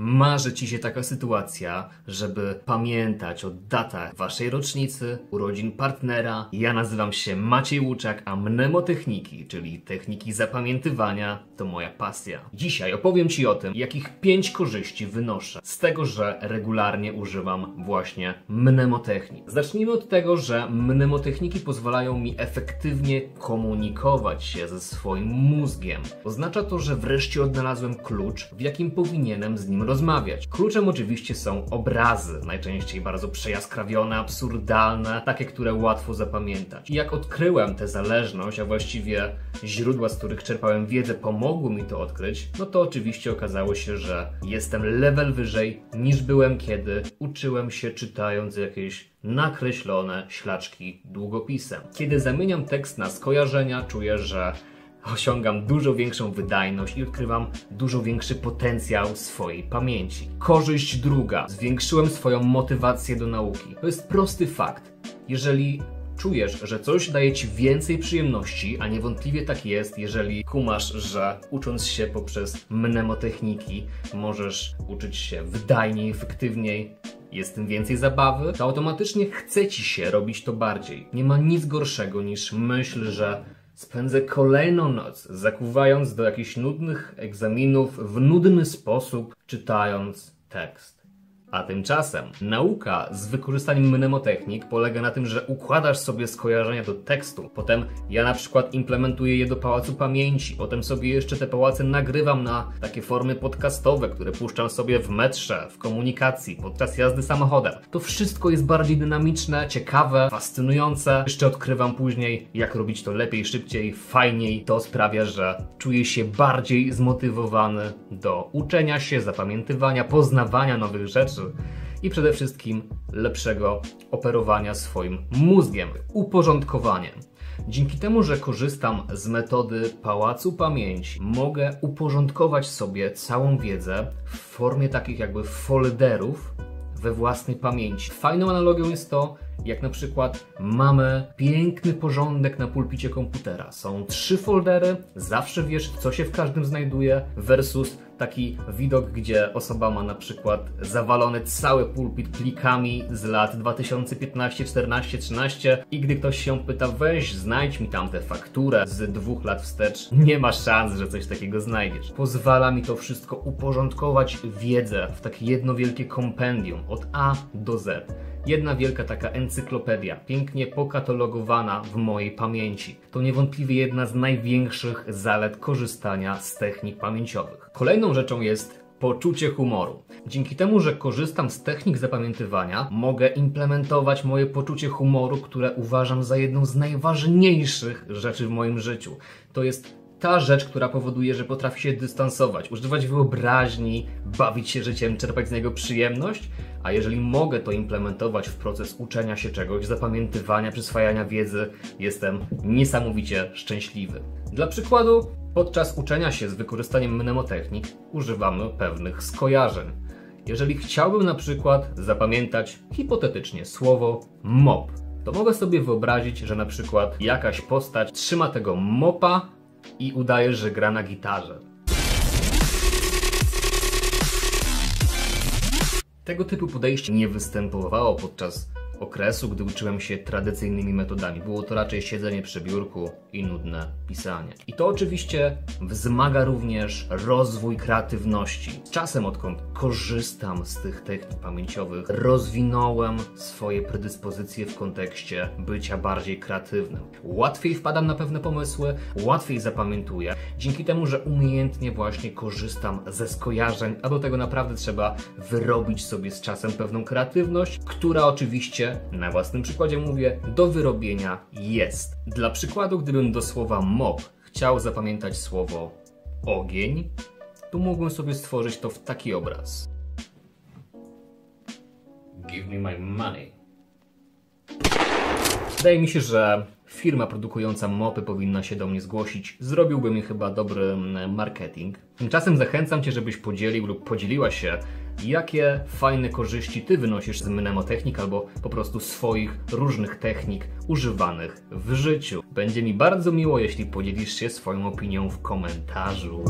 Marzy Ci się taka sytuacja, żeby pamiętać o datach Waszej rocznicy, urodzin partnera. Ja nazywam się Maciej Łuczak, a mnemotechniki, czyli techniki zapamiętywania, to moja pasja. Dzisiaj opowiem Ci o tym, jakich pięć korzyści wynoszę z tego, że regularnie używam właśnie mnemotechnik. Zacznijmy od tego, że mnemotechniki pozwalają mi efektywnie komunikować się ze swoim mózgiem. Oznacza to, że wreszcie odnalazłem klucz, w jakim powinienem z nim rozmawiać. Kluczem oczywiście są obrazy, najczęściej bardzo przejaskrawione, absurdalne, takie, które łatwo zapamiętać. I jak odkryłem tę zależność, a właściwie źródła, z których czerpałem wiedzę, pomogły mi to odkryć, no to oczywiście okazało się, że jestem level wyżej niż byłem kiedy uczyłem się czytając jakieś nakreślone ślaczki długopisem. Kiedy zamieniam tekst na skojarzenia, czuję, że osiągam dużo większą wydajność i odkrywam dużo większy potencjał swojej pamięci. Korzyść druga. Zwiększyłem swoją motywację do nauki. To jest prosty fakt. Jeżeli czujesz, że coś daje ci więcej przyjemności, a niewątpliwie tak jest, jeżeli kumasz, że ucząc się poprzez mnemotechniki możesz uczyć się wydajniej, efektywniej, jest tym więcej zabawy, to automatycznie chce ci się robić to bardziej. Nie ma nic gorszego niż myśl, że spędzę kolejną noc zakuwając do jakichś nudnych egzaminów w nudny sposób, czytając tekst. A tymczasem nauka z wykorzystaniem mnemotechnik polega na tym, że układasz sobie skojarzenia do tekstu. Potem ja na przykład implementuję je do pałacu pamięci. Potem sobie jeszcze te pałace nagrywam na takie formy podcastowe, które puszczam sobie w metrze, w komunikacji, podczas jazdy samochodem. To wszystko jest bardziej dynamiczne, ciekawe, fascynujące. Jeszcze odkrywam później, jak robić to lepiej, szybciej, fajniej. To sprawia, że czuję się bardziej zmotywowany do uczenia się, zapamiętywania, poznawania nowych rzeczy i przede wszystkim lepszego operowania swoim mózgiem, uporządkowanie. Dzięki temu, że korzystam z metody pałacu pamięci, mogę uporządkować sobie całą wiedzę w formie takich jakby folderów we własnej pamięci. Fajną analogią jest to, jak na przykład mamy piękny porządek na pulpicie komputera. Są trzy foldery, zawsze wiesz, co się w każdym znajduje, versus taki widok, gdzie osoba ma na przykład zawalony cały pulpit plikami z lat 2015, 14, 13 i gdy ktoś się pyta, weź znajdź mi tam tę fakturę z dwóch lat wstecz, nie ma szans, że coś takiego znajdziesz. Pozwala mi to wszystko uporządkować wiedzę w takie jedno wielkie kompendium od A do Z. Jedna wielka taka encyklopedia, pięknie pokatalogowana w mojej pamięci. To niewątpliwie jedna z największych zalet korzystania z technik pamięciowych. Kolejną rzeczą jest poczucie humoru. Dzięki temu, że korzystam z technik zapamiętywania, mogę implementować moje poczucie humoru, które uważam za jedną z najważniejszych rzeczy w moim życiu. To jest ta rzecz, która powoduje, że potrafi się dystansować, używać wyobraźni, bawić się życiem, czerpać z niego przyjemność, a jeżeli mogę to implementować w proces uczenia się czegoś, zapamiętywania, przyswajania wiedzy, jestem niesamowicie szczęśliwy. Dla przykładu, podczas uczenia się z wykorzystaniem mnemotechnik używamy pewnych skojarzeń. Jeżeli chciałbym na przykład zapamiętać hipotetycznie słowo mop, to mogę sobie wyobrazić, że na przykład jakaś postać trzyma tego mopa i udaje, że gra na gitarze. Tego typu podejście nie występowało podczas okresu, gdy uczyłem się tradycyjnymi metodami. Było to raczej siedzenie przy biurku i nudne pisanie. I to oczywiście wzmaga również rozwój kreatywności. Czasem, odkąd korzystam z tych technik pamięciowych, rozwinąłem swoje predyspozycje w kontekście bycia bardziej kreatywnym. Łatwiej wpadam na pewne pomysły, łatwiej zapamiętuję, dzięki temu, że umiejętnie właśnie korzystam ze skojarzeń, a do tego naprawdę trzeba wyrobić sobie z czasem pewną kreatywność, która oczywiście na własnym przykładzie mówię, do wyrobienia jest. Dla przykładu, gdybym do słowa mop chciał zapamiętać słowo ogień, to mógłbym sobie stworzyć to w taki obraz. Give me my money. Wydaje mi się, że firma produkująca mopy powinna się do mnie zgłosić. Zrobiłby mi chyba dobry mm, marketing. Tymczasem zachęcam Cię, żebyś podzielił lub podzieliła się jakie fajne korzyści Ty wynosisz z mnemotechnik albo po prostu swoich różnych technik używanych w życiu. Będzie mi bardzo miło, jeśli podzielisz się swoją opinią w komentarzu.